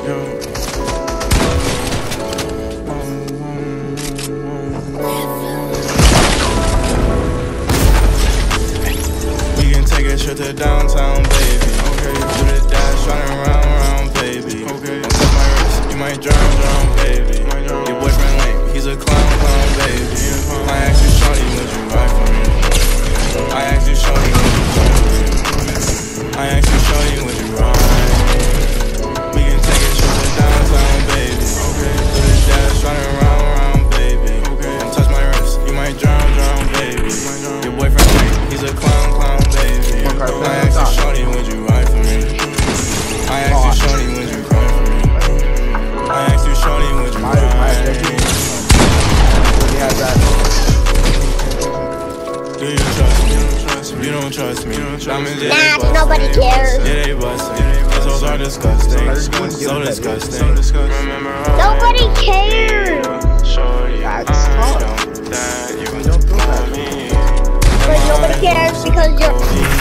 We can take a trip to downtown. Do you trust me? You don't trust me. Diamonds, yeah, nah, nobody cares. Yeah, they are disgusting. So disgusting. Nobody cares. That's tough. But nobody cares because you're.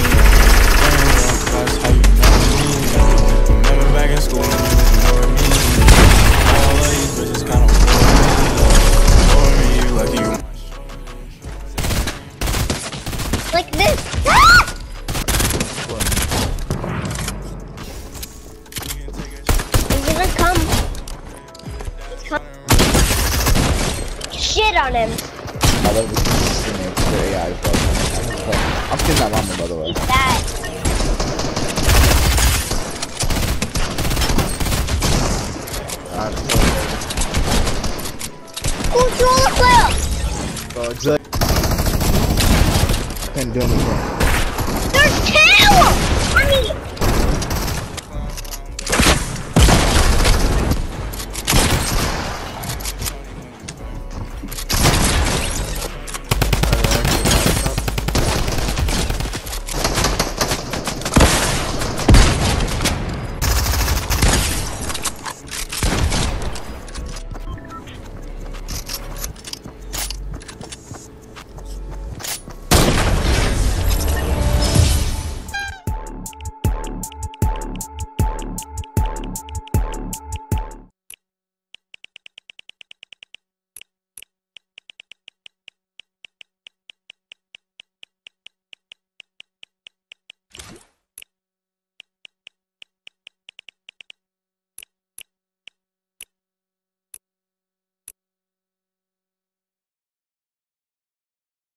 on him. I love the teammates. Their AI. I'm killing that mama, by the way. He's bad. The! Oh, exactly. Can't do anything. There's two!